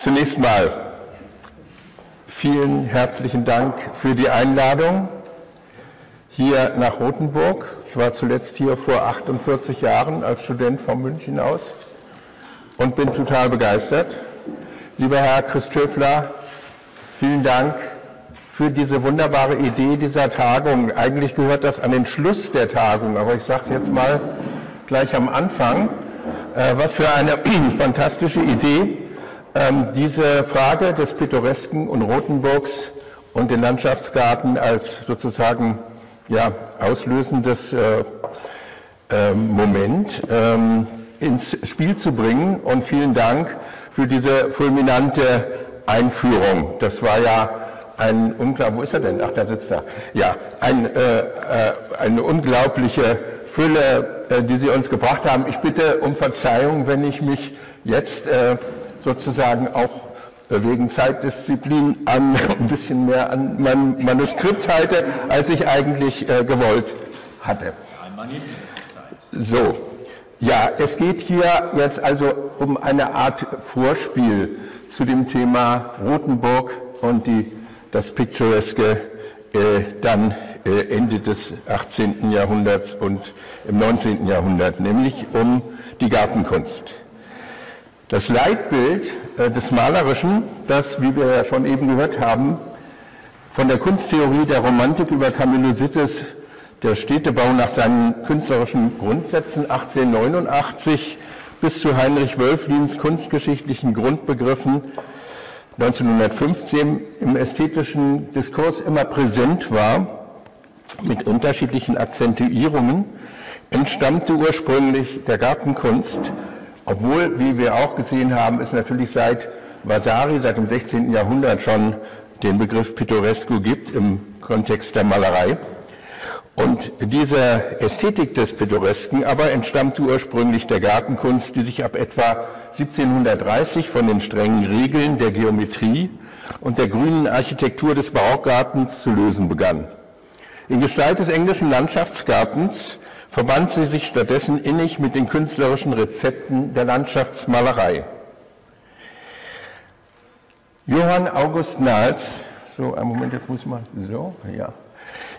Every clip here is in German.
Zunächst mal vielen herzlichen Dank für die Einladung hier nach Rothenburg. Ich war zuletzt hier vor 48 Jahren als Student von München aus und bin total begeistert. Lieber Herr Christöfler, vielen Dank für diese wunderbare Idee dieser Tagung. Eigentlich gehört das an den Schluss der Tagung, aber ich sage es jetzt mal gleich am Anfang. Äh, was für eine fantastische Idee, diese Frage des Pittoresken und Rothenburgs und den Landschaftsgarten als sozusagen ja, auslösendes äh, äh, Moment ähm, ins Spiel zu bringen. Und vielen Dank für diese fulminante Einführung. Das war ja ein unklar, wo ist er denn? Ach, da sitzt er. Ja, ein, äh, äh, eine unglaubliche Fülle, äh, die Sie uns gebracht haben. Ich bitte um Verzeihung, wenn ich mich jetzt äh, sozusagen auch äh, wegen Zeitdisziplin an ein bisschen mehr an mein Manuskript halte, als ich eigentlich äh, gewollt hatte. So, ja, es geht hier jetzt also um eine Art Vorspiel zu dem Thema Rothenburg und die, das Pictureske äh, dann äh, Ende des 18. Jahrhunderts und im 19. Jahrhundert, nämlich um die Gartenkunst. Das Leitbild äh, des Malerischen, das, wie wir ja schon eben gehört haben, von der Kunsttheorie der Romantik über Camillo Sittes, der Städtebau nach seinen künstlerischen Grundsätzen 1889 bis zu Heinrich Wölflins kunstgeschichtlichen Grundbegriffen 1915 im ästhetischen Diskurs immer präsent war, mit unterschiedlichen Akzentuierungen, entstammte ursprünglich der Gartenkunst obwohl, wie wir auch gesehen haben, es natürlich seit Vasari, seit dem 16. Jahrhundert schon den Begriff Pittoresco gibt im Kontext der Malerei. Und diese Ästhetik des Pittoresken aber entstammte ursprünglich der Gartenkunst, die sich ab etwa 1730 von den strengen Regeln der Geometrie und der grünen Architektur des Barockgartens zu lösen begann. In Gestalt des englischen Landschaftsgartens verband sie sich stattdessen innig mit den künstlerischen Rezepten der Landschaftsmalerei. Johann August Nahls, so einen Moment, jetzt muss ich mal, so, ja.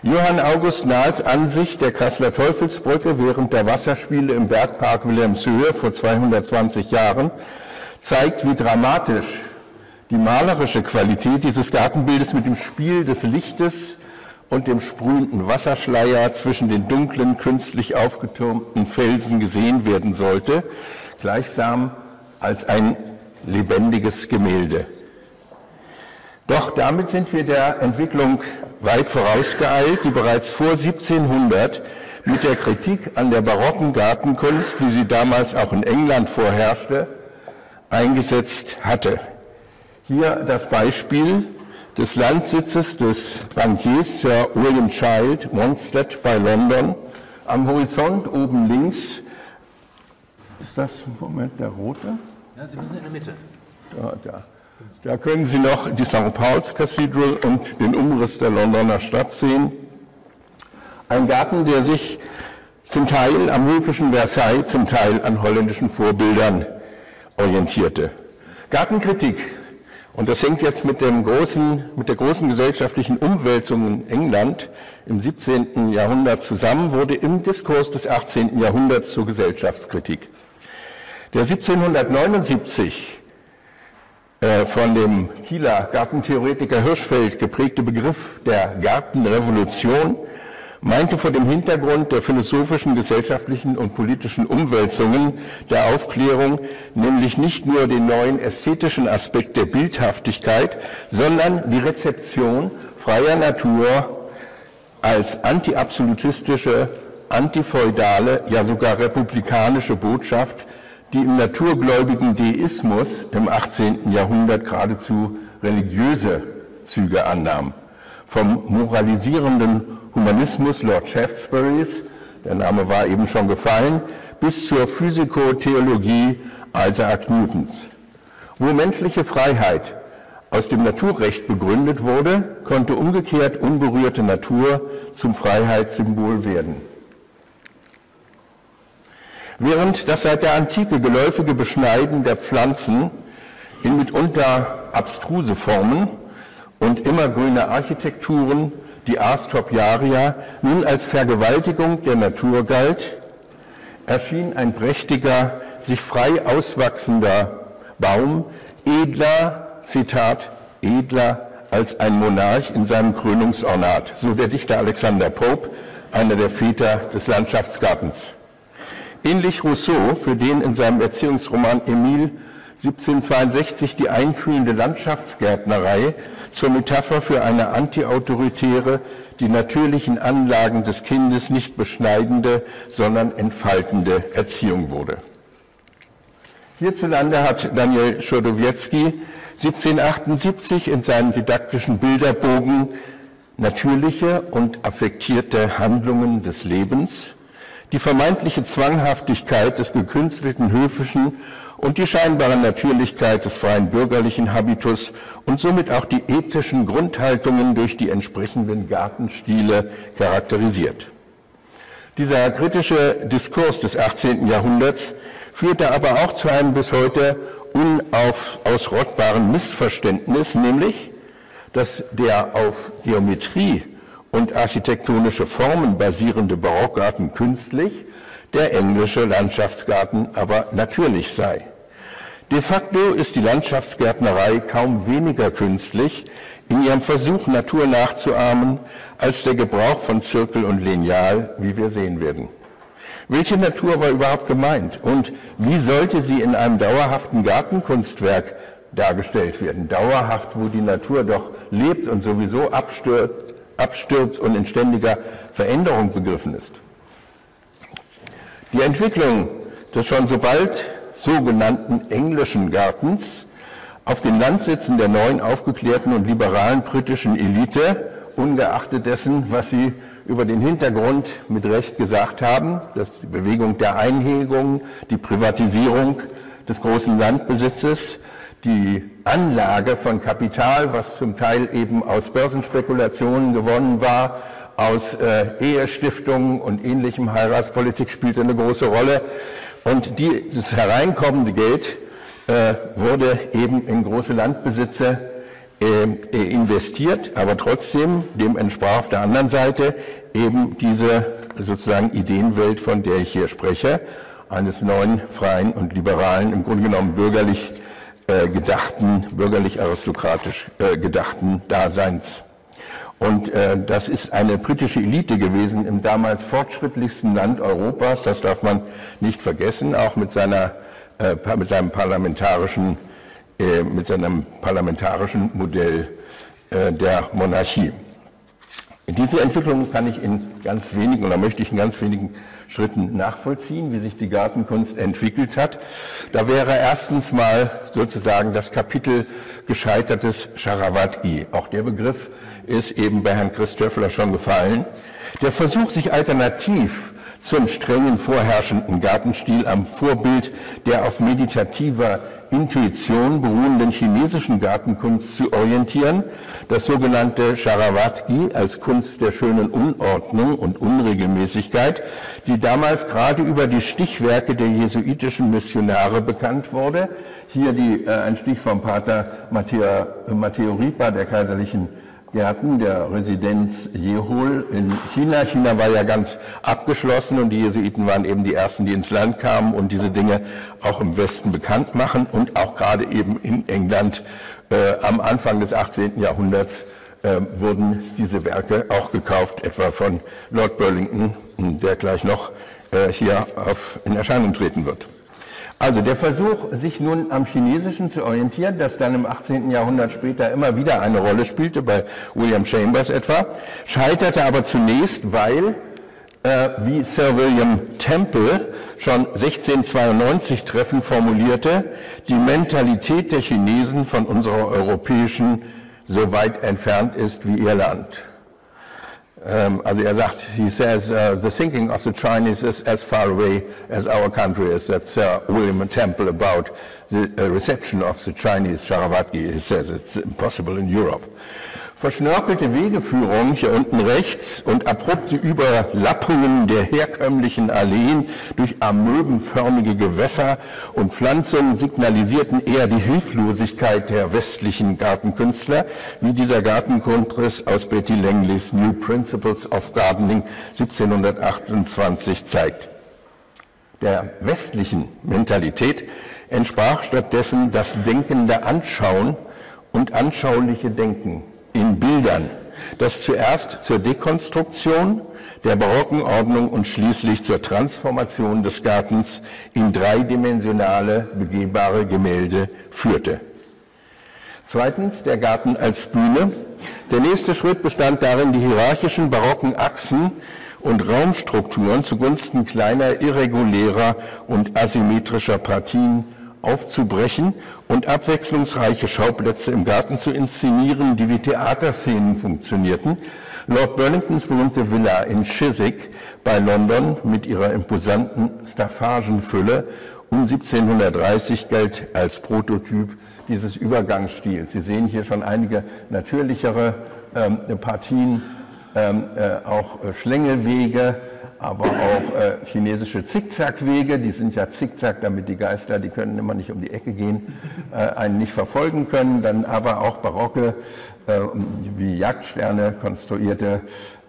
Johann August Nahls Ansicht der Kasseler Teufelsbrücke während der Wasserspiele im Bergpark Wilhelmshöhe vor 220 Jahren zeigt, wie dramatisch die malerische Qualität dieses Gartenbildes mit dem Spiel des Lichtes und dem sprühenden Wasserschleier zwischen den dunklen, künstlich aufgetürmten Felsen gesehen werden sollte, gleichsam als ein lebendiges Gemälde. Doch damit sind wir der Entwicklung weit vorausgeeilt, die bereits vor 1700 mit der Kritik an der barocken Gartenkunst, wie sie damals auch in England vorherrschte, eingesetzt hatte. Hier das Beispiel des Landsitzes des Bankiers Sir William Child, Wanstead bei London. Am Horizont oben links ist das im Moment der rote? Ja, Sie müssen in der Mitte. Da, da. da können Sie noch die St. Paul's Cathedral und den Umriss der Londoner Stadt sehen. Ein Garten, der sich zum Teil am höfischen Versailles, zum Teil an holländischen Vorbildern orientierte. Gartenkritik und das hängt jetzt mit, dem großen, mit der großen gesellschaftlichen Umwälzung in England im 17. Jahrhundert zusammen, wurde im Diskurs des 18. Jahrhunderts zur Gesellschaftskritik. Der 1779 äh, von dem Kieler Gartentheoretiker Hirschfeld geprägte Begriff der Gartenrevolution meinte vor dem Hintergrund der philosophischen, gesellschaftlichen und politischen Umwälzungen der Aufklärung nämlich nicht nur den neuen ästhetischen Aspekt der Bildhaftigkeit, sondern die Rezeption freier Natur als antiabsolutistische, antifeudale, ja sogar republikanische Botschaft, die im naturgläubigen Deismus im 18. Jahrhundert geradezu religiöse Züge annahm. Vom moralisierenden Humanismus Lord Shaftesbury's, der Name war eben schon gefallen, bis zur Physikotheologie Isaac Newtons. Wo menschliche Freiheit aus dem Naturrecht begründet wurde, konnte umgekehrt unberührte Natur zum Freiheitssymbol werden. Während das seit der Antike geläufige Beschneiden der Pflanzen in mitunter abstruse Formen und immergrüne Architekturen, die Ars Topiaria, nun als Vergewaltigung der Natur galt, erschien ein prächtiger, sich frei auswachsender Baum, edler, Zitat, edler als ein Monarch in seinem Krönungsornat, so der Dichter Alexander Pope, einer der Väter des Landschaftsgartens. Ähnlich Rousseau, für den in seinem Erziehungsroman Emile 1762 die einfühlende Landschaftsgärtnerei zur Metapher für eine antiautoritäre, die natürlichen Anlagen des Kindes nicht beschneidende, sondern entfaltende Erziehung wurde. Hierzulande hat Daniel Schodowiecki 1778 in seinem didaktischen Bilderbogen natürliche und affektierte Handlungen des Lebens, die vermeintliche Zwanghaftigkeit des gekünstelten Höfischen und die scheinbare Natürlichkeit des freien bürgerlichen Habitus und somit auch die ethischen Grundhaltungen durch die entsprechenden Gartenstile charakterisiert. Dieser kritische Diskurs des 18. Jahrhunderts führte aber auch zu einem bis heute unausrottbaren Missverständnis, nämlich, dass der auf Geometrie und architektonische Formen basierende Barockgarten künstlich, der englische Landschaftsgarten aber natürlich sei. De facto ist die Landschaftsgärtnerei kaum weniger künstlich in ihrem Versuch, Natur nachzuahmen, als der Gebrauch von Zirkel und Lineal, wie wir sehen werden. Welche Natur war überhaupt gemeint und wie sollte sie in einem dauerhaften Gartenkunstwerk dargestellt werden? Dauerhaft, wo die Natur doch lebt und sowieso abstirbt, abstirbt und in ständiger Veränderung begriffen ist. Die Entwicklung des schon so bald sogenannten englischen Gartens auf den Landsitzen der neuen aufgeklärten und liberalen britischen Elite, ungeachtet dessen, was sie über den Hintergrund mit Recht gesagt haben, dass die Bewegung der Einhegung, die Privatisierung des großen Landbesitzes, die Anlage von Kapital, was zum Teil eben aus Börsenspekulationen gewonnen war, aus äh, Ehestiftungen und ähnlichem Heiratspolitik spielte eine große Rolle. Und die, das hereinkommende Geld äh, wurde eben in große Landbesitze äh, äh, investiert, aber trotzdem, dem entsprach auf der anderen Seite eben diese sozusagen Ideenwelt, von der ich hier spreche, eines neuen, freien und liberalen, im Grunde genommen bürgerlich äh, gedachten, bürgerlich aristokratisch äh, gedachten Daseins. Und äh, das ist eine britische Elite gewesen im damals fortschrittlichsten Land Europas. Das darf man nicht vergessen, auch mit, seiner, äh, mit seinem parlamentarischen, äh, mit seinem parlamentarischen Modell äh, der Monarchie. Diese Entwicklung kann ich in ganz wenigen oder möchte ich in ganz wenigen Schritten nachvollziehen, wie sich die Gartenkunst entwickelt hat. Da wäre erstens mal sozusagen das Kapitel gescheitertes Charavati. Auch der Begriff ist eben bei Herrn Christöffler schon gefallen. Der Versuch, sich alternativ zum strengen vorherrschenden Gartenstil am Vorbild der auf meditativer Intuition beruhenden chinesischen Gartenkunst zu orientieren, das sogenannte Charavatgi als Kunst der schönen Unordnung und Unregelmäßigkeit, die damals gerade über die Stichwerke der jesuitischen Missionare bekannt wurde. Hier die, äh, ein Stich vom Pater Matteo, Matteo Ripa der kaiserlichen Gärten der Residenz Jehol in China. China war ja ganz abgeschlossen und die Jesuiten waren eben die ersten, die ins Land kamen und diese Dinge auch im Westen bekannt machen und auch gerade eben in England äh, am Anfang des 18. Jahrhunderts äh, wurden diese Werke auch gekauft, etwa von Lord Burlington, der gleich noch äh, hier auf, in Erscheinung treten wird. Also der Versuch, sich nun am Chinesischen zu orientieren, das dann im 18. Jahrhundert später immer wieder eine Rolle spielte, bei William Chambers etwa, scheiterte aber zunächst, weil, äh, wie Sir William Temple schon 1692 treffend formulierte, die Mentalität der Chinesen von unserer europäischen so weit entfernt ist wie ihr Land. Um, he says, uh, the thinking of the Chinese is as far away as our country is. That's uh, William Temple about the uh, reception of the Chinese Sharavatgi. He says it's impossible in Europe. Verschnörkelte Wegeführung hier unten rechts und abrupte Überlappungen der herkömmlichen Alleen durch amöbenförmige Gewässer und Pflanzungen signalisierten eher die Hilflosigkeit der westlichen Gartenkünstler, wie dieser Gartengrundriss aus Betty Langleys New Principles of Gardening 1728 zeigt. Der westlichen Mentalität entsprach stattdessen das denkende Anschauen und anschauliche Denken in Bildern, das zuerst zur Dekonstruktion der barocken Ordnung und schließlich zur Transformation des Gartens in dreidimensionale, begehbare Gemälde führte. Zweitens der Garten als Bühne. Der nächste Schritt bestand darin, die hierarchischen barocken Achsen und Raumstrukturen zugunsten kleiner, irregulärer und asymmetrischer Partien aufzubrechen und abwechslungsreiche Schauplätze im Garten zu inszenieren, die wie Theaterszenen funktionierten. Lord Burlingtons berühmte Villa in Chiswick bei London mit ihrer imposanten Staffagenfülle um 1730 galt als Prototyp dieses Übergangsstils. Sie sehen hier schon einige natürlichere ähm, Partien, ähm, äh, auch äh, Schlängelwege, aber auch äh, chinesische Zickzackwege, die sind ja Zickzack, damit die Geister, die können immer nicht um die Ecke gehen, äh, einen nicht verfolgen können. Dann aber auch barocke, äh, wie Jagdsterne konstruierte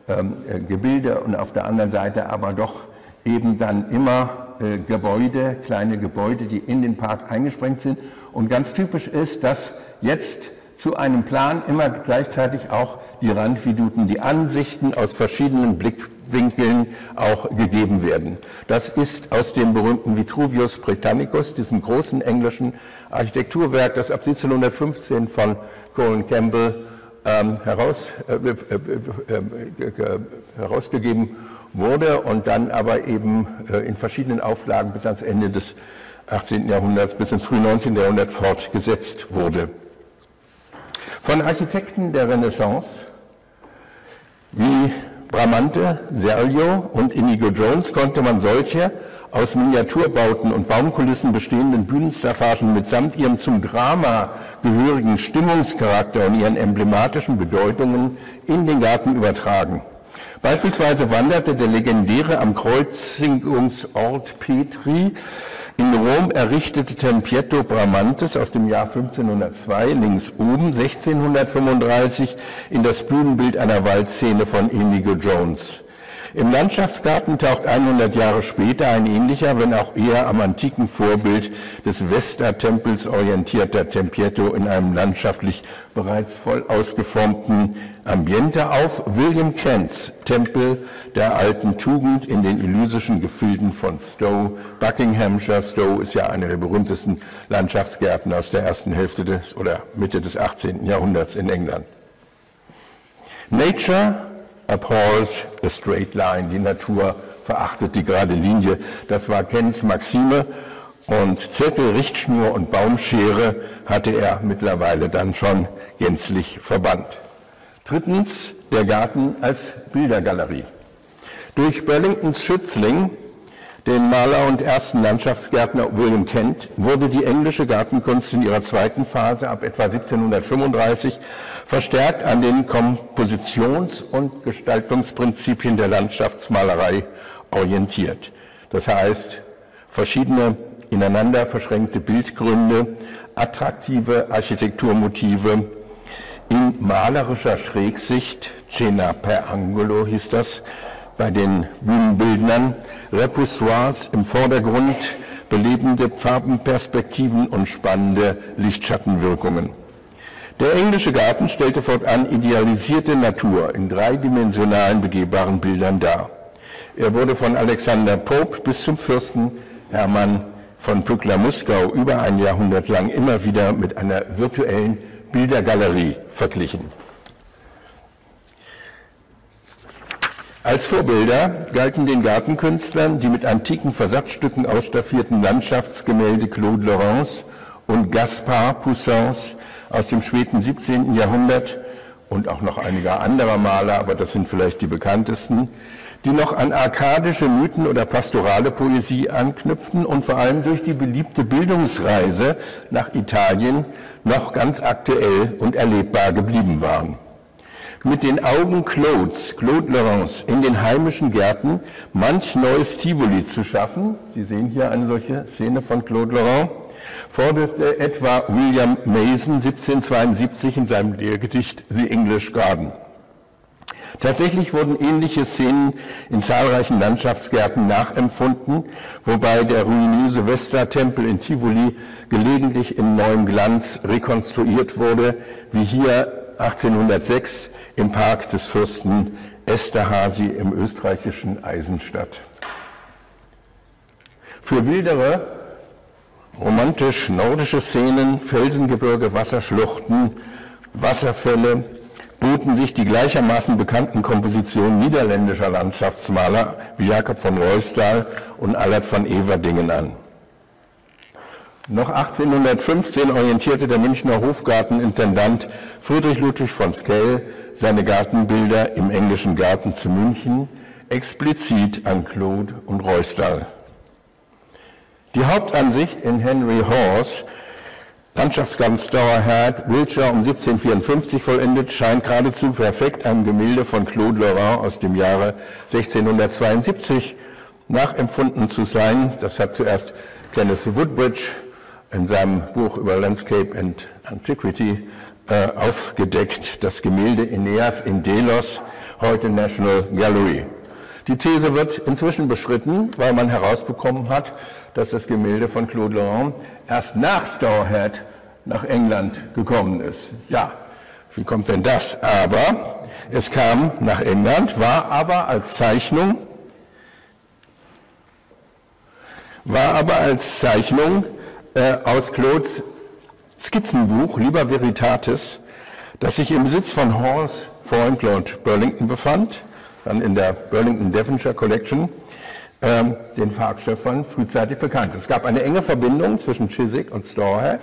ähm, äh, Gebilde und auf der anderen Seite aber doch eben dann immer äh, Gebäude, kleine Gebäude, die in den Park eingesprengt sind. Und ganz typisch ist, dass jetzt zu einem Plan immer gleichzeitig auch die Randviduten, die Ansichten aus verschiedenen Blickwinkeln auch gegeben werden. Das ist aus dem berühmten Vitruvius Britannicus, diesem großen englischen Architekturwerk, das ab 1715 von Colin Campbell ähm, heraus, äh, äh, äh, herausgegeben wurde und dann aber eben äh, in verschiedenen Auflagen bis ans Ende des 18. Jahrhunderts, bis ins frühe 19. Jahrhundert fortgesetzt wurde. Von Architekten der Renaissance wie Bramante, Sergio und Inigo Jones konnte man solche aus Miniaturbauten und Baumkulissen bestehenden Bühnenstaffagen mitsamt ihrem zum Drama gehörigen Stimmungscharakter und ihren emblematischen Bedeutungen in den Garten übertragen. Beispielsweise wanderte der legendäre am Kreuzigungsort Petri in Rom errichtete Tempietto Bramantes aus dem Jahr 1502 links oben 1635 in das Bühnenbild einer Waldszene von Inigo Jones. Im Landschaftsgarten taucht 100 Jahre später ein ähnlicher, wenn auch eher am antiken Vorbild des Vesta-Tempels orientierter Tempietto in einem landschaftlich bereits voll ausgeformten Ambiente auf. William Kents Tempel der alten Tugend in den elysischen Gefilden von Stowe, Buckinghamshire. Stowe ist ja einer der berühmtesten Landschaftsgärten aus der ersten Hälfte des oder Mitte des 18. Jahrhunderts in England. Nature abhors a straight line. Die Natur verachtet die gerade Linie. Das war Kents Maxime. Und Zirkel, Richtschnur und Baumschere hatte er mittlerweile dann schon gänzlich verbannt. Drittens der Garten als Bildergalerie. Durch Burlingtons Schützling, den Maler und ersten Landschaftsgärtner William Kent, wurde die englische Gartenkunst in ihrer zweiten Phase ab etwa 1735 verstärkt an den Kompositions- und Gestaltungsprinzipien der Landschaftsmalerei orientiert. Das heißt, verschiedene ineinander verschränkte Bildgründe, attraktive Architekturmotive in malerischer Schrägsicht, Cena per Angolo hieß das, bei den Bühnenbildnern, Repoussoirs im Vordergrund, belebende Farbenperspektiven und spannende Lichtschattenwirkungen. Der englische Garten stellte fortan idealisierte Natur in dreidimensionalen begehbaren Bildern dar. Er wurde von Alexander Pope bis zum Fürsten Hermann von Pückler-Muskau über ein Jahrhundert lang immer wieder mit einer virtuellen Bildergalerie verglichen. Als Vorbilder galten den Gartenkünstlern die mit antiken Versatzstücken ausstaffierten Landschaftsgemälde Claude Laurence und Gaspard Poussins aus dem späten 17. Jahrhundert und auch noch einiger anderer Maler, aber das sind vielleicht die bekanntesten, die noch an arkadische Mythen oder pastorale Poesie anknüpften und vor allem durch die beliebte Bildungsreise nach Italien noch ganz aktuell und erlebbar geblieben waren. mit den Augen Claudes, Claude Laurence, in den heimischen Gärten manch neues Tivoli zu schaffen. Sie sehen hier eine solche Szene von Claude Laurent forderte etwa William Mason 1772 in seinem Lehrgedicht The English Garden. Tatsächlich wurden ähnliche Szenen in zahlreichen Landschaftsgärten nachempfunden, wobei der ruinöse Vesta-Tempel in Tivoli gelegentlich in neuem Glanz rekonstruiert wurde, wie hier 1806 im Park des Fürsten Esterhazy im österreichischen Eisenstadt. Für wildere, romantisch nordische Szenen, Felsengebirge, Wasserschluchten, Wasserfälle, boten sich die gleichermaßen bekannten Kompositionen niederländischer Landschaftsmaler wie Jakob von Ruysdael und Allard van Everdingen an. Noch 1815 orientierte der Münchner Hofgartenintendant Friedrich Ludwig von Sckell seine Gartenbilder im englischen Garten zu München explizit an Claude und Ruysdael. Die Hauptansicht in Henry Horse Landschaftsgarten Stourhead, Wiltshire um 1754 vollendet, scheint geradezu perfekt einem Gemälde von Claude Lorrain aus dem Jahre 1672 nachempfunden zu sein. Das hat zuerst Kenneth Woodbridge in seinem Buch über Landscape and Antiquity äh, aufgedeckt, das Gemälde Aeneas in Delos, heute National Gallery. Die These wird inzwischen beschritten, weil man herausbekommen hat, dass das Gemälde von Claude Lorrain erst nach Stourhead nach England gekommen ist. Ja, wie kommt denn das? Aber es kam nach England, war aber als Zeichnung, war aber als Zeichnung äh, aus Claudes Skizzenbuch Liber Veritatis, das sich im Besitz von Horst Freund Lord Burlington befand, dann in der Burlington Devonshire Collection den Farbschöpfern frühzeitig bekannt. Es gab eine enge Verbindung zwischen Chiswick und Storehead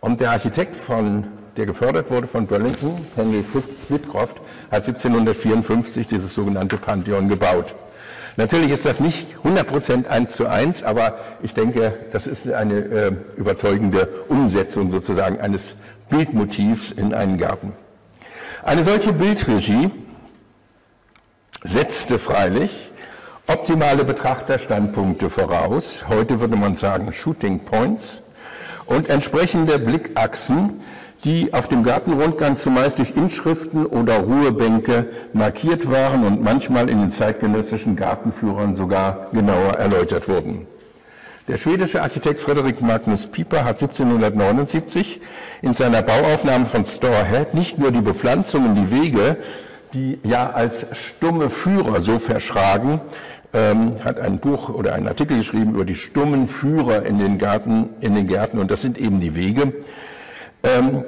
und der Architekt, von, der gefördert wurde von Burlington, Henry Whitcroft, hat 1754 dieses sogenannte Pantheon gebaut. Natürlich ist das nicht 100% eins zu eins, aber ich denke, das ist eine äh, überzeugende Umsetzung sozusagen eines Bildmotivs in einen Garten. Eine solche Bildregie setzte freilich optimale Betrachterstandpunkte voraus, heute würde man sagen Shooting Points, und entsprechende Blickachsen, die auf dem Gartenrundgang zumeist durch Inschriften oder Ruhebänke markiert waren und manchmal in den zeitgenössischen Gartenführern sogar genauer erläutert wurden. Der schwedische Architekt Frederik Magnus Pieper hat 1779 in seiner Bauaufnahme von Storehead nicht nur die Bepflanzungen, die Wege, die ja als stumme Führer so verschragen, ähm, hat ein Buch oder einen Artikel geschrieben über die stummen Führer in den, Garten, in den Gärten und das sind eben die Wege. Ähm,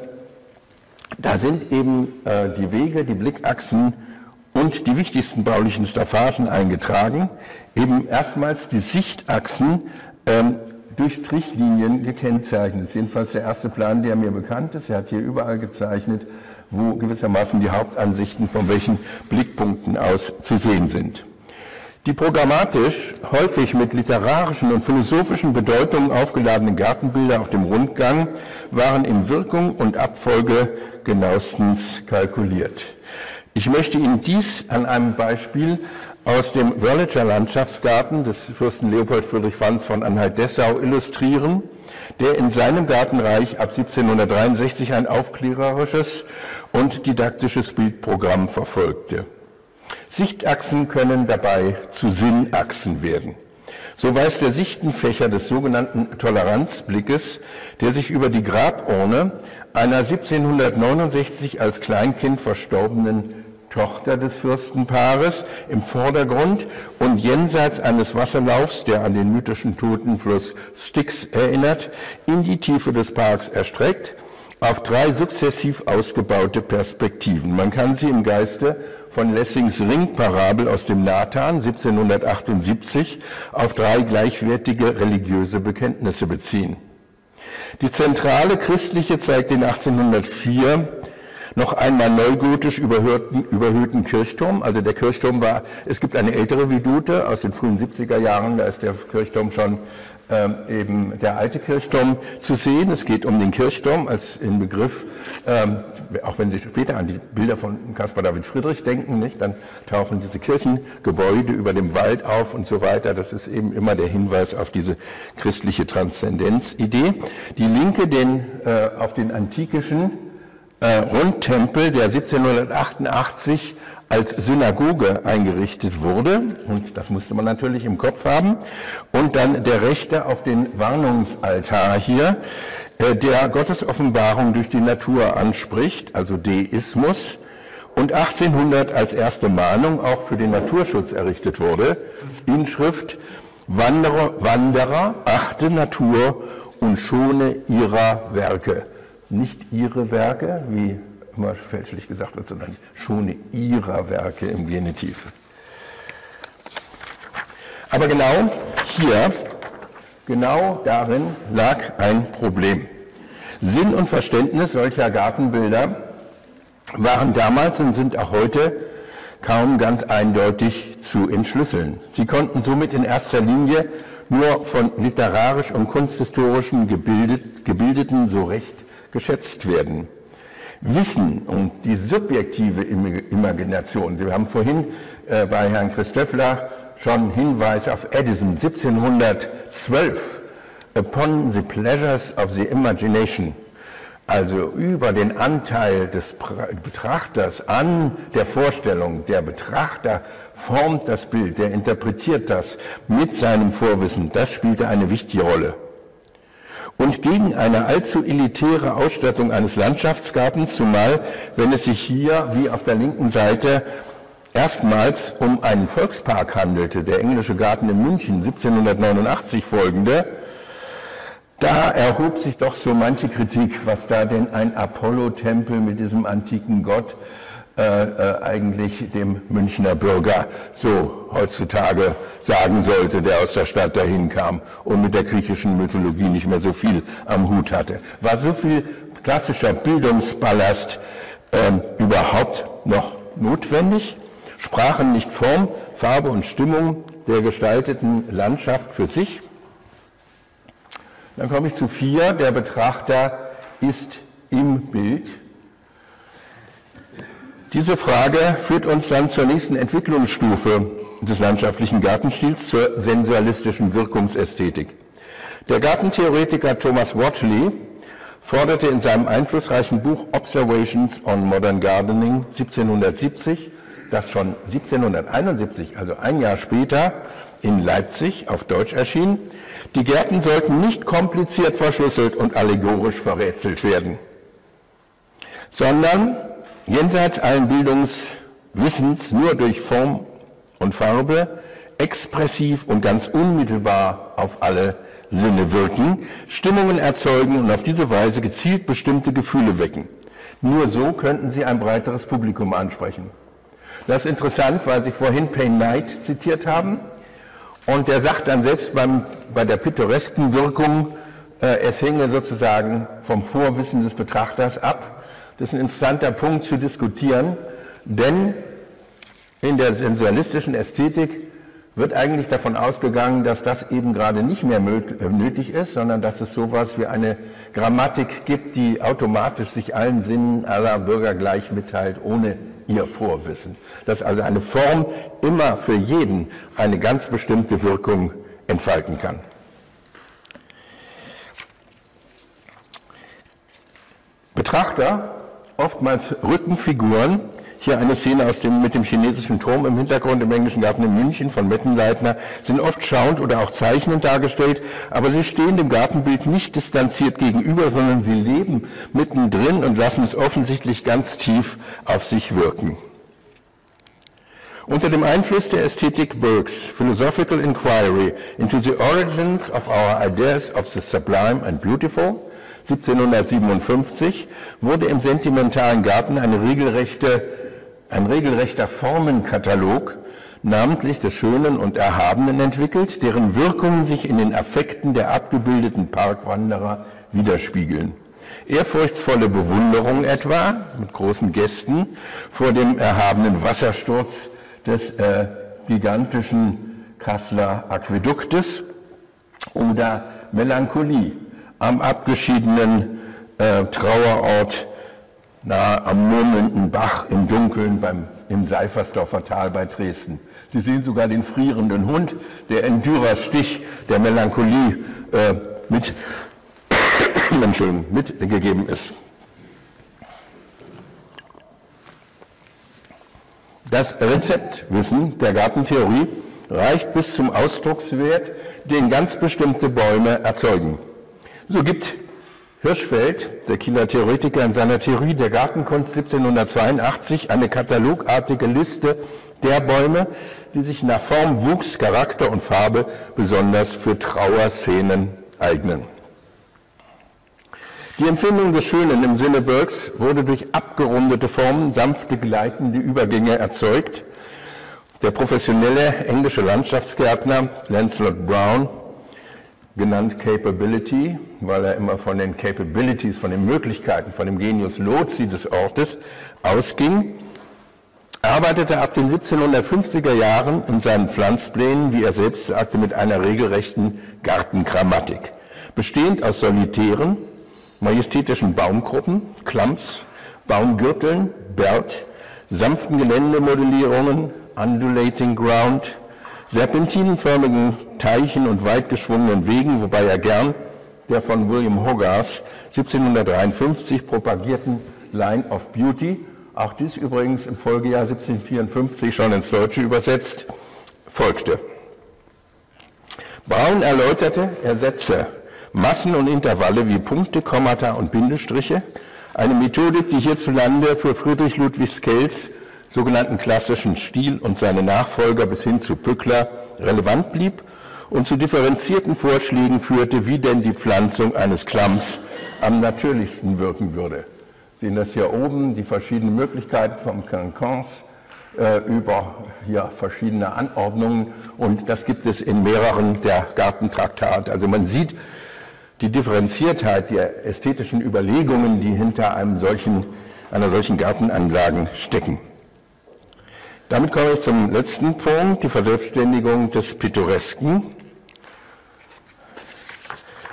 da sind eben äh, die Wege, die Blickachsen und die wichtigsten baulichen Staffagen eingetragen, eben erstmals die Sichtachsen ähm, durch Strichlinien gekennzeichnet. Das ist jedenfalls der erste Plan, der mir bekannt ist. Er hat hier überall gezeichnet, wo gewissermaßen die Hauptansichten von welchen Blickpunkten aus zu sehen sind. Die programmatisch häufig mit literarischen und philosophischen Bedeutungen aufgeladenen Gartenbilder auf dem Rundgang waren in Wirkung und Abfolge genauestens kalkuliert. Ich möchte Ihnen dies an einem Beispiel aus dem Wörlitzer Landschaftsgarten des Fürsten Leopold Friedrich Franz von Anhalt-Dessau illustrieren, der in seinem Gartenreich ab 1763 ein aufklärerisches und didaktisches Bildprogramm verfolgte. Sichtachsen können dabei zu Sinnachsen werden. So weist der Sichtenfächer des sogenannten Toleranzblickes, der sich über die Graburne einer 1769 als Kleinkind verstorbenen Tochter des Fürstenpaares im Vordergrund und jenseits eines Wasserlaufs, der an den mythischen Totenfluss Styx erinnert, in die Tiefe des Parks erstreckt, auf drei sukzessiv ausgebaute Perspektiven. Man kann sie im Geiste von Lessings Ringparabel aus dem Nathan 1778 auf drei gleichwertige religiöse Bekenntnisse beziehen. Die zentrale christliche zeigt in 1804 noch einmal neugotisch überhöhten, überhöhten Kirchturm. Also der Kirchturm war, es gibt eine ältere Vedute aus den frühen 70er Jahren, da ist der Kirchturm schon ähm, eben der alte Kirchturm zu sehen. Es geht um den Kirchturm als in Begriff, ähm, auch wenn Sie später an die Bilder von Caspar David Friedrich denken, nicht, dann tauchen diese Kirchengebäude über dem Wald auf und so weiter. Das ist eben immer der Hinweis auf diese christliche Transzendenzidee. Die Linke den, äh, auf den antikischen äh, Rundtempel, der 1788 als Synagoge eingerichtet wurde, und das musste man natürlich im Kopf haben, und dann der Rechte auf den Warnungsaltar hier, der Gottes Offenbarung durch die Natur anspricht, also Deismus, und 1800 als erste Mahnung auch für den Naturschutz errichtet wurde, Inschrift Wanderer, Wanderer achte Natur und schone ihrer Werke. Nicht ihre Werke, wie immer fälschlich gesagt wird, sondern schone ihrer Werke im Genitiv. Aber genau hier, genau darin lag ein Problem. Sinn und Verständnis solcher Gartenbilder waren damals und sind auch heute kaum ganz eindeutig zu entschlüsseln. Sie konnten somit in erster Linie nur von literarisch und kunsthistorischen Gebildet, Gebildeten so recht geschätzt werden. Wissen und die subjektive Imagination. Sie haben vorhin äh, bei Herrn Christöffler schon Hinweis auf Edison 1712, Upon the Pleasures of the Imagination, also über den Anteil des Betrachters an der Vorstellung. Der Betrachter formt das Bild, der interpretiert das mit seinem Vorwissen. Das spielte eine wichtige Rolle und gegen eine allzu elitäre Ausstattung eines Landschaftsgartens, zumal wenn es sich hier, wie auf der linken Seite, erstmals um einen Volkspark handelte, der englische Garten in München 1789 folgende, da erhob sich doch so manche Kritik, was da denn ein Apollo-Tempel mit diesem antiken Gott äh, äh, eigentlich dem Münchner Bürger so heutzutage sagen sollte, der aus der Stadt dahin kam und mit der griechischen Mythologie nicht mehr so viel am Hut hatte. War so viel klassischer Bildungsballast äh, überhaupt noch notwendig? Sprachen nicht Form, Farbe und Stimmung der gestalteten Landschaft für sich? Dann komme ich zu vier. Der Betrachter ist im Bild diese Frage führt uns dann zur nächsten Entwicklungsstufe des landschaftlichen Gartenstils, zur sensualistischen Wirkungsästhetik. Der Gartentheoretiker Thomas Watley forderte in seinem einflussreichen Buch Observations on Modern Gardening 1770, das schon 1771, also ein Jahr später, in Leipzig auf Deutsch erschien, die Gärten sollten nicht kompliziert verschlüsselt und allegorisch verrätselt werden, sondern jenseits allen Bildungswissens nur durch Form und Farbe expressiv und ganz unmittelbar auf alle Sinne wirken, Stimmungen erzeugen und auf diese Weise gezielt bestimmte Gefühle wecken. Nur so könnten sie ein breiteres Publikum ansprechen. Das ist interessant, weil Sie vorhin Payne Knight zitiert haben. Und der sagt dann selbst beim, bei der pittoresken Wirkung, äh, es hänge sozusagen vom Vorwissen des Betrachters ab. Das ist ein interessanter Punkt zu diskutieren, denn in der sensualistischen Ästhetik wird eigentlich davon ausgegangen, dass das eben gerade nicht mehr äh, nötig ist, sondern dass es sowas wie eine Grammatik gibt, die automatisch sich allen Sinnen aller Bürger gleich mitteilt, ohne ihr Vorwissen. Dass also eine Form immer für jeden eine ganz bestimmte Wirkung entfalten kann. Betrachter oftmals Rückenfiguren. Hier eine Szene aus dem, mit dem chinesischen Turm im Hintergrund. Im Englischen Garten in München von Mettenleitner, sind oft schauend oder auch zeichnend dargestellt, aber sie stehen dem Gartenbild nicht distanziert gegenüber, sondern sie leben mittendrin und lassen es offensichtlich ganz tief auf sich wirken. Unter dem Einfluss der Ästhetik Burke's Philosophical Inquiry into the Origins of Our Ideas of the Sublime and Beautiful 1757 wurde im sentimentalen Garten eine regelrechte, ein regelrechter Formenkatalog, namentlich des Schönen und Erhabenen entwickelt, deren Wirkungen sich in den Affekten der abgebildeten Parkwanderer widerspiegeln. Ehrfurchtsvolle Bewunderung etwa mit großen Gästen vor dem erhabenen Wassersturz des äh, gigantischen Kasseler Aquäduktes oder Melancholie am abgeschiedenen äh, Trauerort nahe am murmelnden Bach im Dunkeln beim, im Seifersdorfer Tal bei Dresden. Sie sehen sogar den frierenden Hund, der in Dürers Stich der Melancholie äh, mit, mitgegeben ist. Das Rezeptwissen der Gartentheorie reicht bis zum Ausdruckswert, den ganz bestimmte Bäume erzeugen. So gibt Hirschfeld, der Kieler Theoretiker, in seiner Theorie der Gartenkunst 1782 eine katalogartige Liste der Bäume, die sich nach Form, Wuchs, Charakter und Farbe besonders für Trauerszenen eignen. Die Empfindung des Schönen im Sinne Burkes wurde durch abgerundete Formen, sanfte gleitende Übergänge erzeugt. Der professionelle englische Landschaftsgärtner Lancelot Brown, genannt Capability, weil er immer von den Capabilities, von den Möglichkeiten, von dem Genius Loci des Ortes ausging, arbeitete ab den 1750er Jahren in seinen Pflanzplänen, wie er selbst sagte, mit einer regelrechten Gartengrammatik, bestehend aus solitären, majestätischen Baumgruppen, Klamms, Baumgürteln, Bert, sanften Geländemodellierungen, undulating ground, serpentinenförmigen Teichen und weit geschwungenen Wegen, wobei er gern der von William Hogarth 1753 propagierten Line of Beauty auch dies übrigens im Folgejahr 1754 schon ins Deutsche übersetzt, folgte. Braun erläuterte, er setze Massen und Intervalle wie Punkte, Kommata und Bindestriche, eine Methodik, die hierzulande für Friedrich Ludwig Skells sogenannten klassischen Stil und seine Nachfolger bis hin zu Pückler relevant blieb und zu differenzierten Vorschlägen führte, wie denn die Pflanzung eines Klamms am natürlichsten wirken würde sehen das hier oben, die verschiedenen Möglichkeiten vom Cancans äh, über hier verschiedene Anordnungen und das gibt es in mehreren der Gartentraktate. Also man sieht die Differenziertheit der ästhetischen Überlegungen, die hinter einem solchen, einer solchen Gartenanlagen stecken. Damit komme ich zum letzten Punkt, die Verselbstständigung des Pittoresken.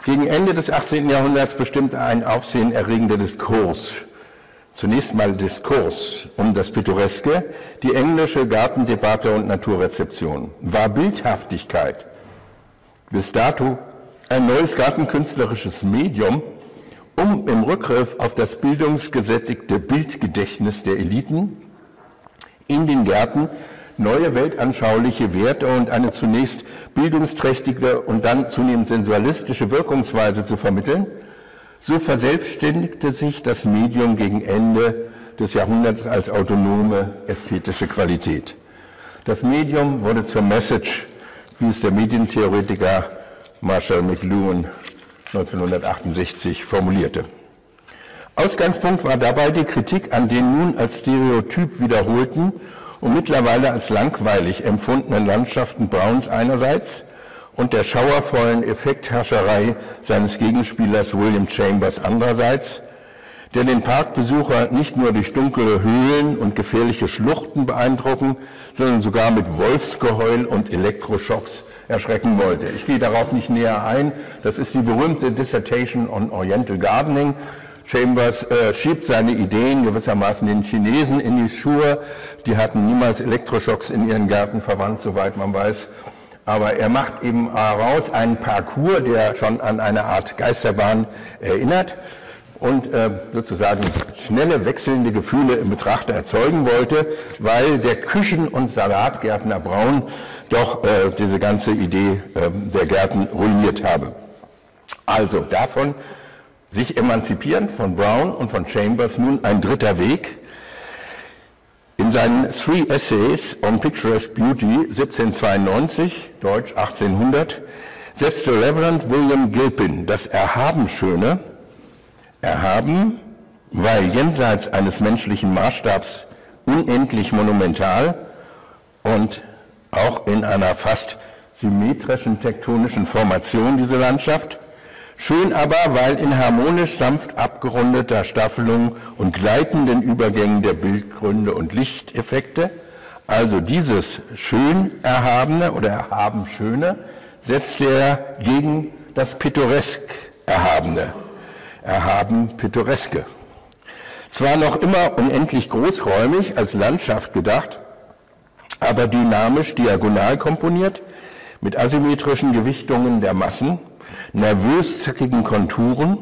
Gegen Ende des 18. Jahrhunderts bestimmte ein aufsehenerregender Diskurs Zunächst mal Diskurs um das Pittoreske, die englische Gartendebatte und Naturrezeption. War Bildhaftigkeit bis dato ein neues gartenkünstlerisches Medium, um im Rückgriff auf das bildungsgesättigte Bildgedächtnis der Eliten in den Gärten neue weltanschauliche Werte und eine zunächst bildungsträchtige und dann zunehmend sensualistische Wirkungsweise zu vermitteln – so verselbstständigte sich das Medium gegen Ende des Jahrhunderts als autonome ästhetische Qualität. Das Medium wurde zur Message, wie es der Medientheoretiker Marshall McLuhan 1968 formulierte. Ausgangspunkt war dabei die Kritik an den nun als Stereotyp wiederholten und mittlerweile als langweilig empfundenen Landschaften Browns einerseits und der schauervollen Effektherrscherei seines Gegenspielers William Chambers andererseits, der den Parkbesucher nicht nur durch dunkle Höhlen und gefährliche Schluchten beeindrucken, sondern sogar mit Wolfsgeheul und Elektroschocks erschrecken wollte. Ich gehe darauf nicht näher ein. Das ist die berühmte Dissertation on Oriental Gardening. Chambers äh, schiebt seine Ideen gewissermaßen den Chinesen in die Schuhe. Die hatten niemals Elektroschocks in ihren Gärten verwandt, soweit man weiß. Aber er macht eben heraus einen Parcours, der schon an eine Art Geisterbahn erinnert und äh, sozusagen schnelle wechselnde Gefühle im Betrachter erzeugen wollte, weil der Küchen- und Salatgärtner Braun doch äh, diese ganze Idee äh, der Gärten ruiniert habe. Also davon sich emanzipieren von Brown und von Chambers. Nun ein dritter Weg, in seinen Three Essays on Picturesque Beauty 1792, Deutsch 1800, setzte Reverend William Gilpin das Erhaben Schöne, erhaben, weil jenseits eines menschlichen Maßstabs unendlich monumental und auch in einer fast symmetrischen tektonischen Formation diese Landschaft, Schön aber, weil in harmonisch sanft abgerundeter Staffelung und gleitenden Übergängen der Bildgründe und Lichteffekte, also dieses schön erhabene oder erhaben schöne, setzt er gegen das pittoresk erhabene, erhaben pittoreske. Zwar noch immer unendlich großräumig als Landschaft gedacht, aber dynamisch diagonal komponiert, mit asymmetrischen Gewichtungen der Massen, nervös zackigen Konturen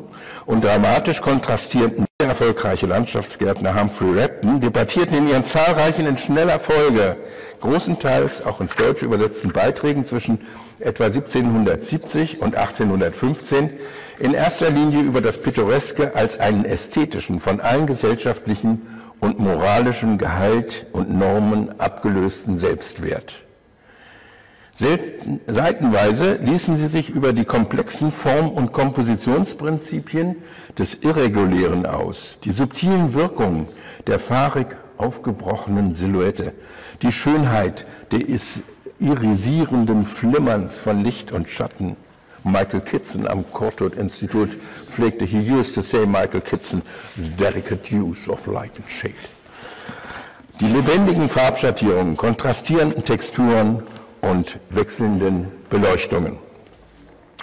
und dramatisch kontrastierenden erfolgreiche Landschaftsgärtner Humphrey Repton debattierten in ihren zahlreichen in schneller Folge, großenteils auch ins Deutsche übersetzten Beiträgen zwischen etwa 1770 und 1815 in erster Linie über das Pittoreske als einen ästhetischen, von allen gesellschaftlichen und moralischen Gehalt und Normen abgelösten Selbstwert. Seitenweise ließen sie sich über die komplexen Form- und Kompositionsprinzipien des Irregulären aus, die subtilen Wirkungen der fahrig aufgebrochenen Silhouette, die Schönheit des irisierenden Flimmerns von Licht und Schatten. Michael Kitson am Courtauld Institut pflegte, he used to say, Michael Kitson, the delicate use of light and shade. Die lebendigen Farbschattierungen, kontrastierenden Texturen und wechselnden Beleuchtungen.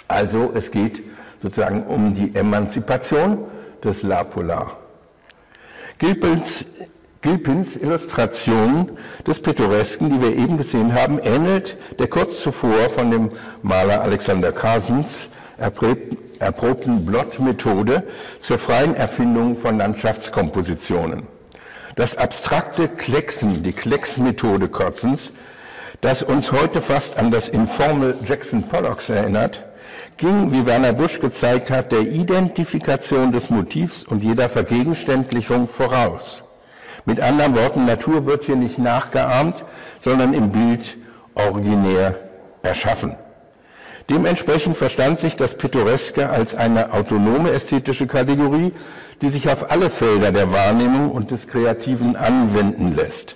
Also es geht sozusagen um die Emanzipation des La Polar. Gilpins, Gilpins Illustration des Pittoresken, die wir eben gesehen haben, ähnelt der kurz zuvor von dem Maler Alexander Carsons erprobten Blott-Methode zur freien Erfindung von Landschaftskompositionen. Das abstrakte Klecksen, die Klecks-Methode Corsons, das uns heute fast an das Informal Jackson Pollocks erinnert, ging, wie Werner Busch gezeigt hat, der Identifikation des Motivs und jeder Vergegenständlichung voraus. Mit anderen Worten, Natur wird hier nicht nachgeahmt, sondern im Bild originär erschaffen. Dementsprechend verstand sich das Pittoreske als eine autonome ästhetische Kategorie, die sich auf alle Felder der Wahrnehmung und des Kreativen anwenden lässt.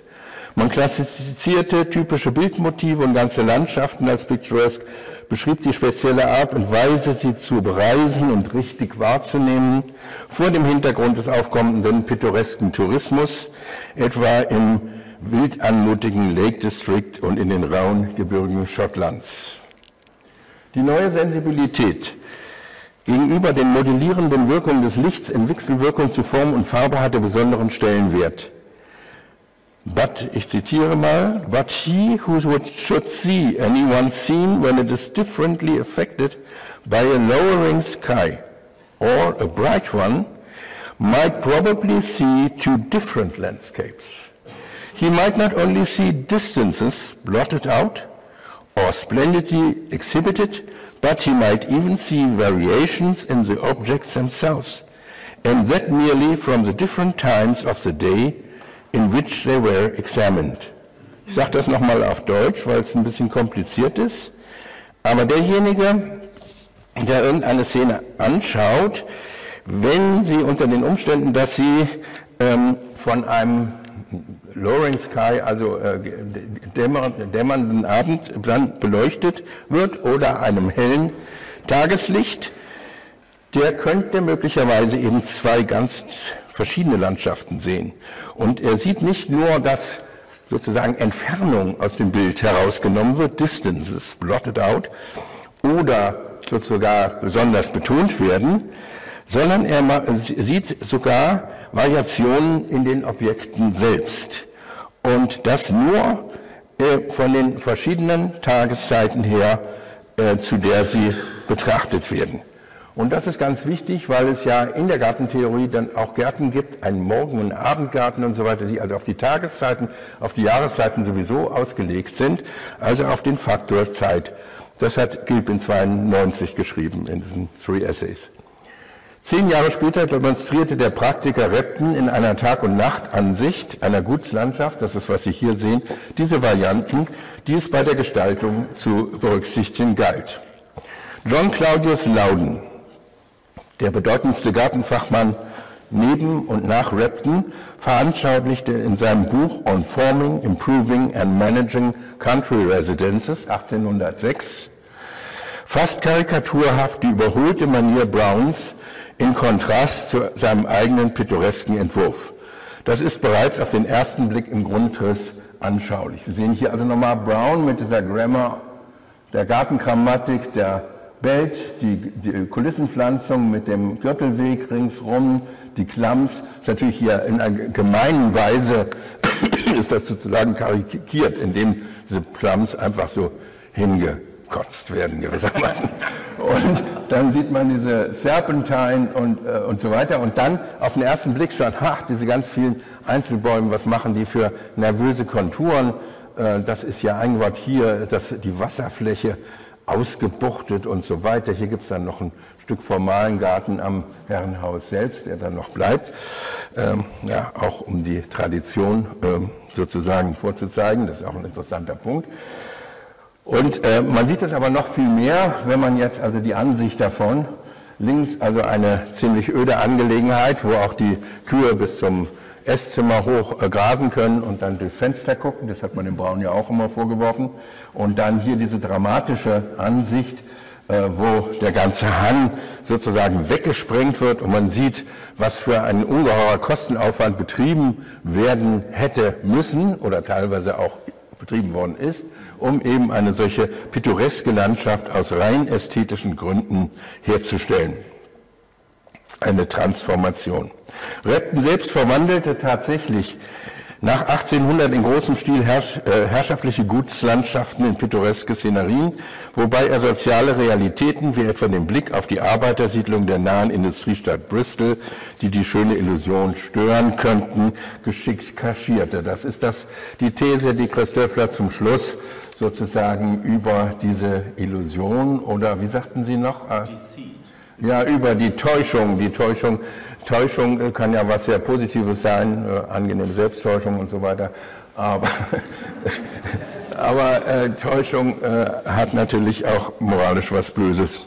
Man klassifizierte typische Bildmotive und ganze Landschaften als picturesque, beschrieb die spezielle Art und Weise, sie zu bereisen und richtig wahrzunehmen, vor dem Hintergrund des aufkommenden pittoresken Tourismus, etwa im wild anmutigen Lake District und in den rauen Gebirgen Schottlands. Die neue Sensibilität gegenüber den modellierenden Wirkungen des Lichts in Wechselwirkung zu Form und Farbe hatte besonderen Stellenwert. But, ich zitiere mal, but he who should see anyone seen when it is differently affected by a lowering sky or a bright one might probably see two different landscapes. He might not only see distances blotted out or splendidly exhibited, but he might even see variations in the objects themselves, and that merely from the different times of the day in which they were examined. Ich sage das nochmal auf Deutsch, weil es ein bisschen kompliziert ist. Aber derjenige, der irgendeine Szene anschaut, wenn sie unter den Umständen, dass sie ähm, von einem Lowering Sky, also äh, dämmernden Abend beleuchtet wird oder einem hellen Tageslicht, der könnte möglicherweise eben zwei ganz verschiedene Landschaften sehen. Und er sieht nicht nur, dass sozusagen Entfernung aus dem Bild herausgenommen wird, Distances blotted out, oder sogar besonders betont werden, sondern er sieht sogar Variationen in den Objekten selbst. Und das nur äh, von den verschiedenen Tageszeiten her, äh, zu der sie betrachtet werden. Und das ist ganz wichtig, weil es ja in der Gartentheorie dann auch Gärten gibt, einen Morgen- und Abendgarten und so weiter, die also auf die Tageszeiten, auf die Jahreszeiten sowieso ausgelegt sind, also auf den Faktor Zeit. Das hat Gilpin 92 geschrieben in diesen Three Essays. Zehn Jahre später demonstrierte der Praktiker Repton in einer Tag- und Nachtansicht einer Gutslandschaft, das ist, was Sie hier sehen, diese Varianten, die es bei der Gestaltung zu berücksichtigen galt. John Claudius Loudon der bedeutendste Gartenfachmann neben und nach Repton, veranschaulichte in seinem Buch On Forming, Improving and Managing Country Residences 1806 Fast karikaturhaft die überholte Manier Browns in Kontrast zu seinem eigenen pittoresken Entwurf. Das ist bereits auf den ersten Blick im Grundriss anschaulich. Sie sehen hier also nochmal Brown mit dieser Grammar der Gartengrammatik, der Welt, die, die Kulissenpflanzung mit dem Gürtelweg ringsrum, die Klams, ist natürlich hier in einer gemeinen Weise, ist das sozusagen karikiert, indem diese Plums einfach so hingekotzt werden gewissermaßen. Und dann sieht man diese Serpentine und, äh, und so weiter. Und dann auf den ersten Blick schon, ha, diese ganz vielen Einzelbäume, was machen die für nervöse Konturen? Äh, das ist ja ein Wort hier, das, die Wasserfläche ausgebuchtet und so weiter. Hier gibt es dann noch ein Stück formalen Garten am Herrenhaus selbst, der dann noch bleibt, ähm, ja, auch um die Tradition ähm, sozusagen vorzuzeigen. Das ist auch ein interessanter Punkt. Und äh, man sieht es aber noch viel mehr, wenn man jetzt also die Ansicht davon, links also eine ziemlich öde Angelegenheit, wo auch die Kühe bis zum Esszimmer hoch äh, grasen können und dann durchs Fenster gucken. Das hat man dem Braun ja auch immer vorgeworfen. Und dann hier diese dramatische Ansicht, äh, wo der ganze Hang sozusagen weggesprengt wird und man sieht, was für ein ungeheurer Kostenaufwand betrieben werden hätte müssen oder teilweise auch betrieben worden ist, um eben eine solche pittoreske Landschaft aus rein ästhetischen Gründen herzustellen eine Transformation. Repton selbst verwandelte tatsächlich nach 1800 in großem Stil herrsch, äh, herrschaftliche Gutslandschaften in pittoreske Szenerien, wobei er soziale Realitäten wie etwa den Blick auf die Arbeitersiedlung der nahen Industriestadt Bristol, die die schöne Illusion stören könnten, geschickt kaschierte. Das ist das, die These, die Christöffler zum Schluss sozusagen über diese Illusion oder wie sagten Sie noch? Deceit ja, über die Täuschung. Die Täuschung, Täuschung äh, kann ja was sehr Positives sein, äh, angenehme Selbsttäuschung und so weiter. Aber, aber äh, Täuschung äh, hat natürlich auch moralisch was Böses.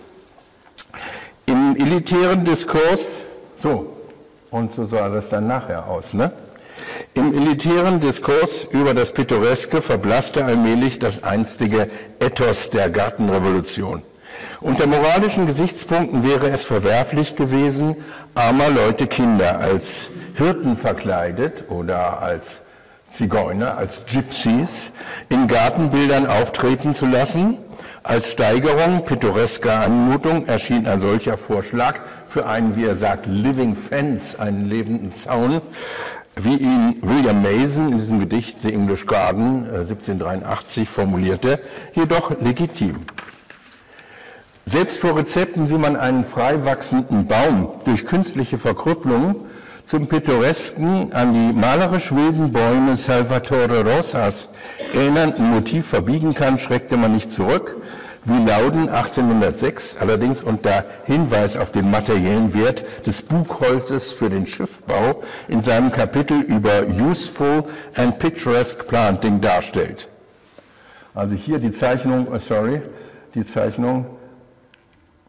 Im elitären Diskurs, so, und so sah das dann nachher aus, ne? Im elitären Diskurs über das Pittoreske verblasste allmählich das einstige Ethos der Gartenrevolution. Unter moralischen Gesichtspunkten wäre es verwerflich gewesen, armer Leute Kinder als Hirten verkleidet oder als Zigeuner, als Gypsies in Gartenbildern auftreten zu lassen. Als Steigerung pittoresker Anmutung erschien ein solcher Vorschlag für einen, wie er sagt, Living Fence, einen lebenden Zaun, wie ihn William Mason in diesem Gedicht The English Garden 1783 äh, formulierte, jedoch legitim. Selbst vor Rezepten, wie man einen frei wachsenden Baum durch künstliche Verkrüppelung zum Pittoresken an die malerisch wilden Bäume Salvatore Rosas erinnernden Motiv verbiegen kann, schreckte man nicht zurück, wie Lauden 1806 allerdings unter Hinweis auf den materiellen Wert des Bugholzes für den Schiffbau in seinem Kapitel über Useful and Picturesque Planting darstellt. Also hier die Zeichnung, oh sorry, die Zeichnung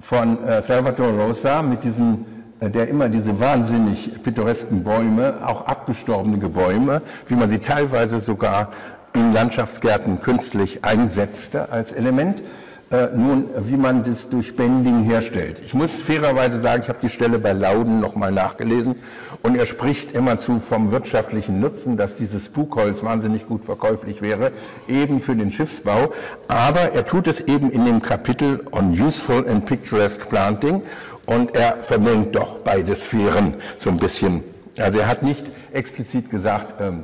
von äh, Salvatore Rosa mit diesem, äh, der immer diese wahnsinnig pittoresken Bäume, auch abgestorbene Bäume, wie man sie teilweise sogar in Landschaftsgärten künstlich einsetzte als Element. Äh, nun, wie man das durch Bending herstellt. Ich muss fairerweise sagen, ich habe die Stelle bei Lauden nochmal nachgelesen und er spricht immerzu vom wirtschaftlichen Nutzen, dass dieses Bugholz wahnsinnig gut verkäuflich wäre, eben für den Schiffsbau. Aber er tut es eben in dem Kapitel on Useful and Picturesque Planting und er vermengt doch beide Sphären so ein bisschen. Also er hat nicht explizit gesagt, ähm,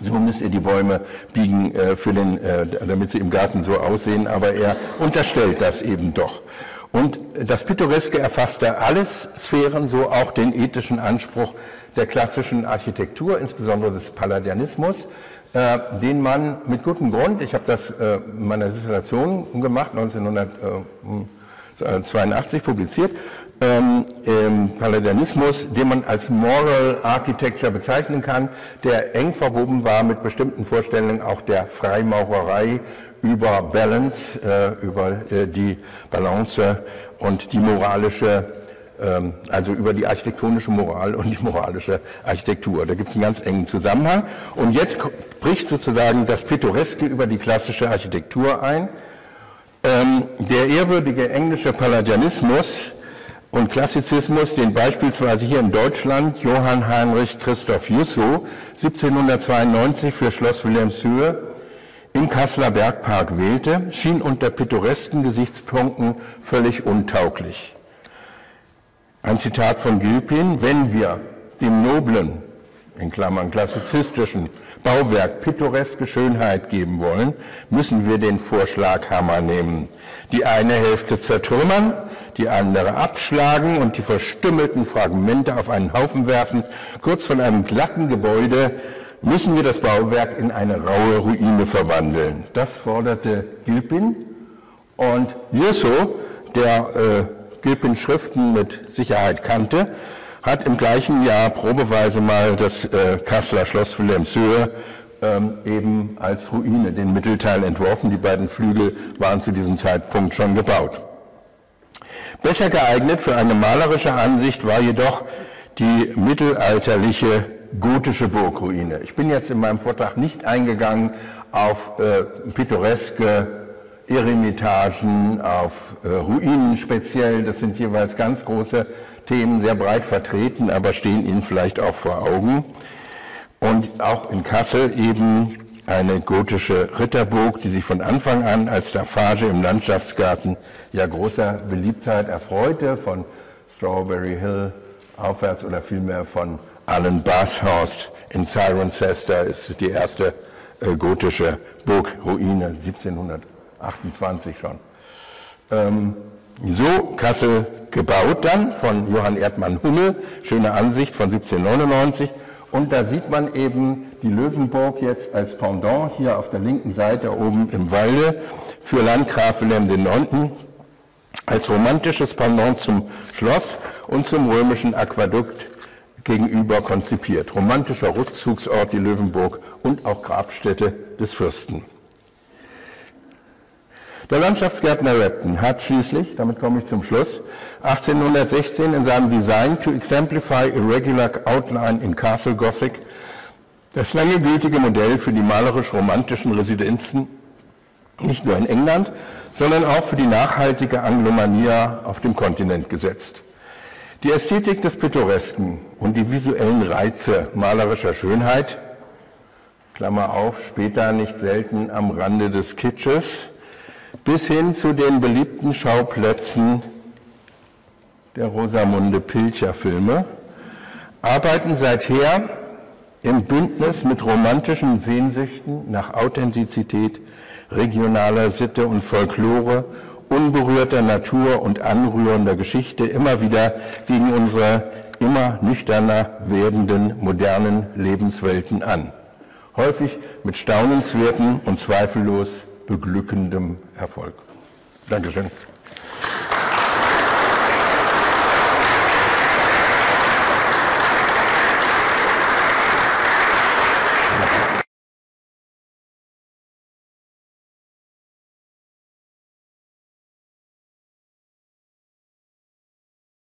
so müsst ihr die Bäume biegen, äh, für den, äh, damit sie im Garten so aussehen, aber er unterstellt das eben doch. Und das Pittoreske erfasste alles Sphären, so auch den ethischen Anspruch der klassischen Architektur, insbesondere des Palladianismus, äh, den man mit gutem Grund, ich habe das in meiner Dissertation gemacht, 1982 publiziert, ähm, ähm, Palladianismus, den man als Moral Architecture bezeichnen kann, der eng verwoben war mit bestimmten Vorstellungen auch der Freimaurerei über Balance, äh, über äh, die Balance und die moralische, ähm, also über die architektonische Moral und die moralische Architektur. Da gibt es einen ganz engen Zusammenhang. Und jetzt bricht sozusagen das Pittoreske über die klassische Architektur ein der ehrwürdige englische Palladianismus und Klassizismus, den beispielsweise hier in Deutschland Johann Heinrich Christoph Jusso 1792 für Schloss Wilhelmshöhe im Kasseler Bergpark wählte, schien unter pittoresken Gesichtspunkten völlig untauglich. Ein Zitat von Gilpin, wenn wir dem noblen, in Klammern klassizistischen Bauwerk pittoreske Schönheit geben wollen, müssen wir den Vorschlaghammer nehmen. Die eine Hälfte zertrümmern, die andere abschlagen und die verstümmelten Fragmente auf einen Haufen werfen. Kurz von einem glatten Gebäude müssen wir das Bauwerk in eine raue Ruine verwandeln. Das forderte Gilpin und Jusso, der äh, Gilpins Schriften mit Sicherheit kannte, hat im gleichen Jahr probeweise mal das äh, Kasseler Schloss Wilhelmshöhe ähm, eben als Ruine den Mittelteil entworfen. Die beiden Flügel waren zu diesem Zeitpunkt schon gebaut. Besser geeignet für eine malerische Ansicht war jedoch die mittelalterliche gotische Burgruine. Ich bin jetzt in meinem Vortrag nicht eingegangen auf äh, pittoreske Eremitagen, auf äh, Ruinen speziell. Das sind jeweils ganz große Themen, sehr breit vertreten, aber stehen Ihnen vielleicht auch vor Augen. Und auch in Kassel eben eine gotische Ritterburg, die sich von Anfang an als Staffage im Landschaftsgarten ja großer Beliebtheit erfreute, von Strawberry Hill aufwärts oder vielmehr von Alan Bathurst in Cirencester ist die erste äh, gotische Burgruine 1728 schon. Ähm, so Kassel gebaut dann von Johann Erdmann Hummel, schöne Ansicht von 1799 und da sieht man eben die Löwenburg jetzt als Pendant hier auf der linken Seite oben im Walde für Landgraf Wilhelm IX. als romantisches Pendant zum Schloss und zum römischen Aquädukt gegenüber konzipiert. Romantischer Rückzugsort die Löwenburg und auch Grabstätte des Fürsten. Der Landschaftsgärtner Repton hat schließlich, damit komme ich zum Schluss, 1816 in seinem Design to exemplify irregular outline in Castle Gothic das lange gültige Modell für die malerisch-romantischen Residenzen nicht nur in England, sondern auch für die nachhaltige Anglomania auf dem Kontinent gesetzt. Die Ästhetik des Pittoresken und die visuellen Reize malerischer Schönheit, Klammer auf, später nicht selten am Rande des Kitsches, bis hin zu den beliebten Schauplätzen der Rosamunde Pilcher Filme, arbeiten seither im Bündnis mit romantischen Sehnsüchten nach Authentizität, regionaler Sitte und Folklore, unberührter Natur und anrührender Geschichte immer wieder gegen unsere immer nüchterner werdenden modernen Lebenswelten an. Häufig mit staunenswerten und zweifellos beglückendem Erfolg. Dankeschön.